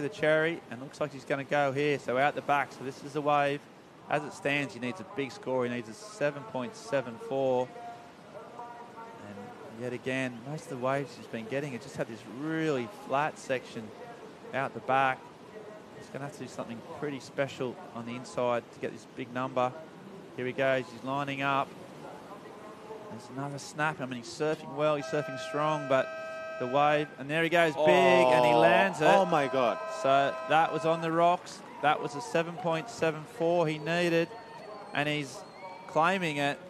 the cherry, and looks like he's going to go here. So out the back. So this is the wave. As it stands, he needs a big score. He needs a 7.74. And yet again, most of the waves he's been getting, it just had this really flat section out the back. He's going to have to do something pretty special on the inside to get this big number. Here he goes. He's lining up. There's another snap. I mean, he's surfing well. He's surfing strong, but the wave, and there he goes, big, oh, and he oh. lands it. Oh my God! So that was on the rocks. That was a 7.74 he needed, and he's claiming it.